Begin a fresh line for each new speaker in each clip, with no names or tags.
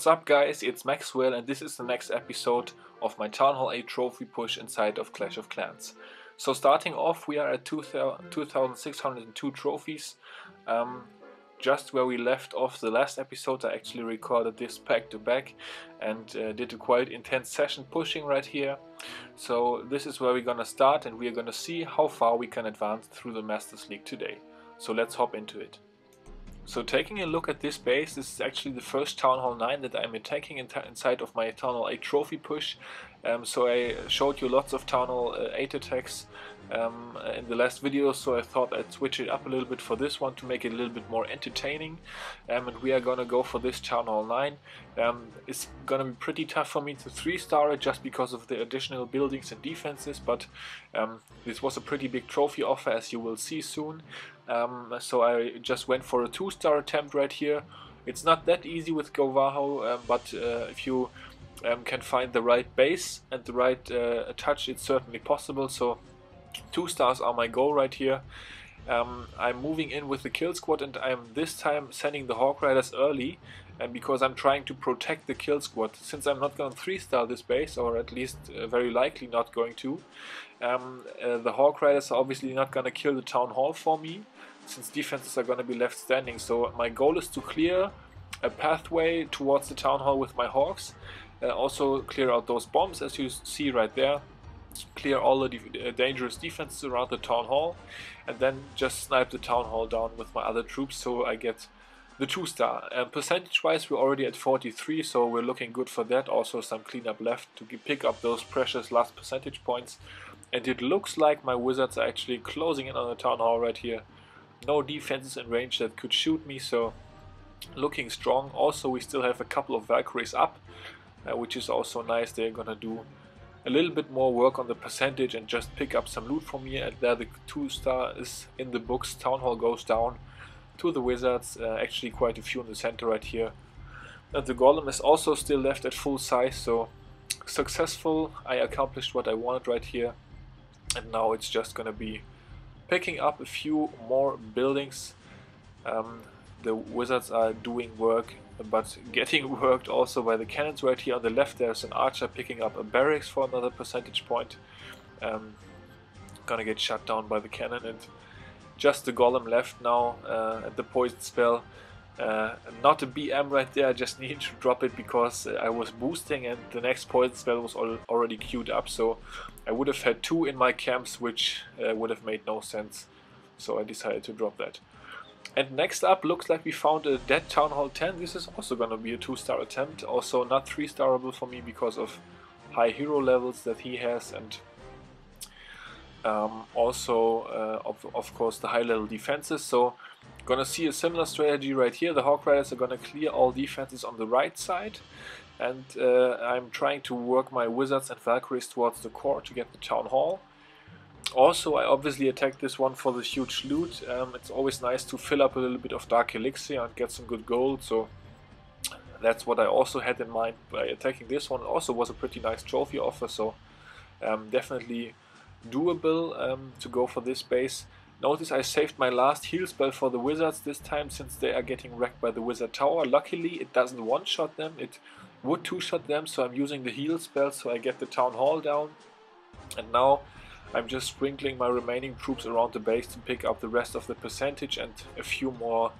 What's up guys, it's Maxwell and this is the next episode of my Town Hall 8 trophy push inside of Clash of Clans. So starting off we are at 2602 trophies. Um, just where we left off the last episode I actually recorded this back to back and uh, did a quite intense session pushing right here. So this is where we're gonna start and we're gonna see how far we can advance through the Masters League today. So let's hop into it. So taking a look at this base, this is actually the first Town Hall 9 that I'm attacking in inside of my Town Hall 8 trophy push. Um, so I showed you lots of Town Hall uh, 8 attacks um, in the last video, so I thought I'd switch it up a little bit for this one to make it a little bit more entertaining. Um, and we are gonna go for this Town Hall 9. Um, it's gonna be pretty tough for me to 3-star it just because of the additional buildings and defenses, but um, this was a pretty big trophy offer as you will see soon. Um, so I just went for a 2-star attempt right here. It's not that easy with Govaho, uh, but uh, if you um, can find the right base and the right uh, touch, it's certainly possible. So two stars are my goal right here. Um, I'm moving in with the kill squad and I'm this time sending the Hawk Riders early and because I'm trying to protect the kill squad. Since I'm not going to 3-star this base, or at least uh, very likely not going to, um, uh, the Hawk Riders are obviously not going to kill the Town Hall for me, since defenses are going to be left standing. So my goal is to clear a pathway towards the Town Hall with my Hawks, uh, also clear out those bombs as you see right there, clear all the de uh, dangerous defenses around the Town Hall, and then just snipe the Town Hall down with my other troops so I get the 2 star. And percentage wise we're already at 43 so we're looking good for that. Also some cleanup left to pick up those precious last percentage points. And it looks like my wizards are actually closing in on the town hall right here. No defenses in range that could shoot me so looking strong. Also we still have a couple of Valkyries up uh, which is also nice. They're gonna do a little bit more work on the percentage and just pick up some loot from here and there the 2 star is in the books. Town hall goes down to the wizards, uh, actually quite a few in the center right here. And the golem is also still left at full size, so successful. I accomplished what I wanted right here. And now it's just gonna be picking up a few more buildings. Um, the wizards are doing work, but getting worked also by the cannons right here on the left. There's an archer picking up a barracks for another percentage point. Um, gonna get shut down by the cannon and just the golem left now uh, and the poison spell. Uh, not a BM right there, I just needed to drop it because I was boosting and the next poison spell was al already queued up, so I would have had two in my camps, which uh, would have made no sense, so I decided to drop that. And next up, looks like we found a dead Town Hall 10. This is also gonna be a 2-star attempt, also not 3-starable for me because of high hero levels that he has and um, also, uh, of, of course, the high level defenses. So, gonna see a similar strategy right here. The Hawk Riders are gonna clear all defenses on the right side. And uh, I'm trying to work my Wizards and Valkyries towards the core to get the Town Hall. Also, I obviously attacked this one for the huge loot. Um, it's always nice to fill up a little bit of Dark Elixir and get some good gold. So that's what I also had in mind by attacking this one. It also was a pretty nice trophy offer. So um, definitely doable um, to go for this base. Notice I saved my last heal spell for the wizards this time since they are getting wrecked by the wizard tower. Luckily it doesn't one-shot them, it would two-shot them so I'm using the heal spell so I get the town hall down. And now I'm just sprinkling my remaining troops around the base to pick up the rest of the percentage and a few more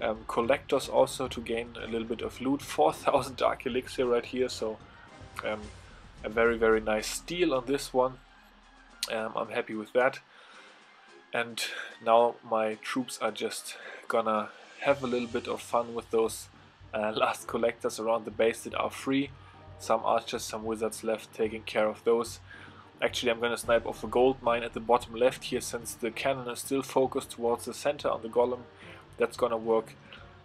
um, collectors also to gain a little bit of loot. 4000 dark elixir right here so um, a very very nice steal on this one. Um, I'm happy with that. And now my troops are just gonna have a little bit of fun with those uh, last collectors around the base that are free. Some archers, some wizards left taking care of those. Actually I'm gonna snipe off a gold mine at the bottom left here since the cannon is still focused towards the center on the golem. That's gonna work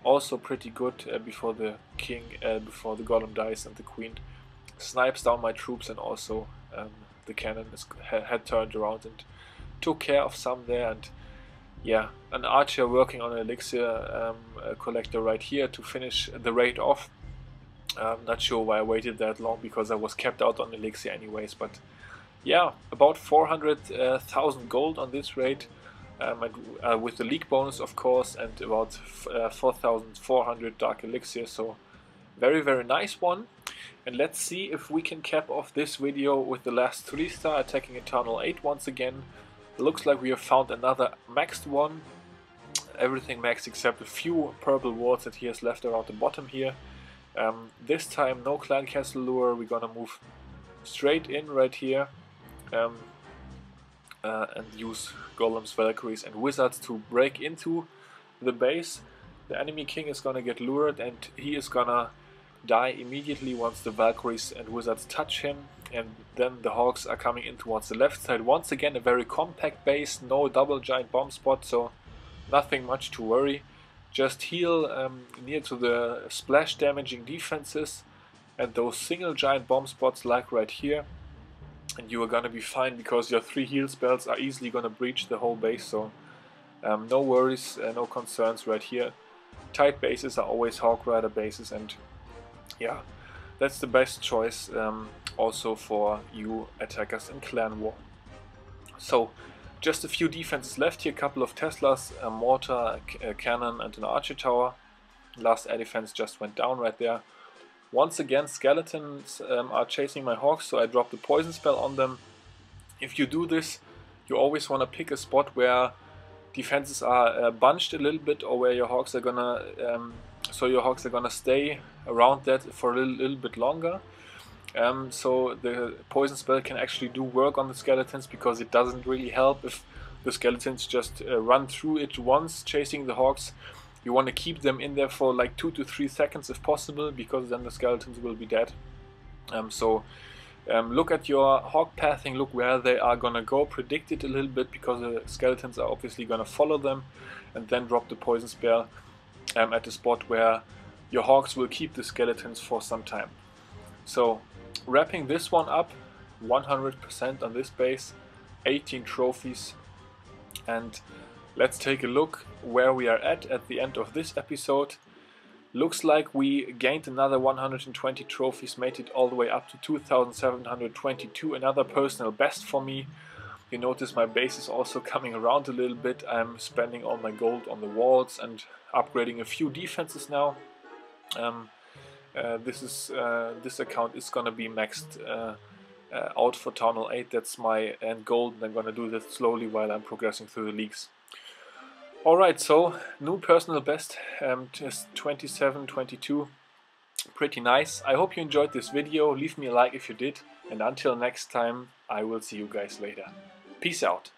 also pretty good uh, before the king, uh, before the golem dies and the queen snipes down my troops and also um, the cannon is, had turned around and took care of some there and yeah an archer working on an elixir um, collector right here to finish the raid off I'm not sure why I waited that long because I was kept out on elixir anyways but yeah about 400,000 uh, gold on this raid um, and, uh, with the league bonus of course and about uh, 4,400 dark elixir so Very, very nice one. And let's see if we can cap off this video with the last 3 star attacking Eternal 8 once again. looks like we have found another maxed one. Everything maxed except a few purple walls that he has left around the bottom here. Um, this time no clan castle lure, we're gonna move straight in right here. Um, uh, and use golems, valkyries and wizards to break into the base. The enemy king is gonna get lured and he is gonna die immediately once the valkyries and wizards touch him and then the hawks are coming in towards the left side. Once again a very compact base, no double giant bomb spot so nothing much to worry. Just heal um, near to the splash damaging defenses and those single giant bomb spots like right here and you are gonna be fine because your three heal spells are easily gonna breach the whole base so um, no worries, uh, no concerns right here. Tight bases are always Hawk Rider bases and yeah, that's the best choice um, also for you attackers in Clan War. So just a few defenses left here, a couple of Teslas, a mortar, a, a cannon and an archer tower. Last air defense just went down right there. Once again, skeletons um, are chasing my hawks, so I drop the poison spell on them. If you do this, you always want to pick a spot where defenses are uh, bunched a little bit or where your hawks are gonna um, so your hawks are gonna stay around that for a little, little bit longer. Um, so the poison spell can actually do work on the skeletons because it doesn't really help if the skeletons just uh, run through it once chasing the hawks you want to keep them in there for like two to three seconds if possible, because then the skeletons will be dead. Um, so um, look at your hawk pathing, look where they are gonna go, predict it a little bit because the skeletons are obviously gonna follow them, and then drop the poison spell um, at the spot where your hawks will keep the skeletons for some time. So wrapping this one up, 100% on this base, 18 trophies, and Let's take a look where we are at at the end of this episode. Looks like we gained another 120 trophies, made it all the way up to 2722, another personal best for me. You notice my base is also coming around a little bit. I'm spending all my gold on the walls and upgrading a few defenses now. Um, uh, this is uh, this account is gonna be maxed uh, uh out for Town Hall 8. That's my end goal. And I'm gonna do this slowly while I'm progressing through the leagues. Alright, so new personal best, um, just 27, 22. Pretty nice. I hope you enjoyed this video. Leave me a like if you did. And until next time, I will see you guys later. Peace out.